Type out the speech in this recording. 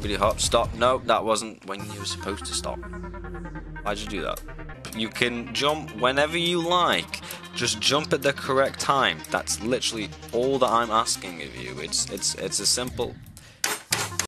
Skibbity hop. Stop. No, that wasn't when you were supposed to stop. Why'd you do that? You can jump whenever you like. Just jump at the correct time. That's literally all that I'm asking of you. It's it's it's a simple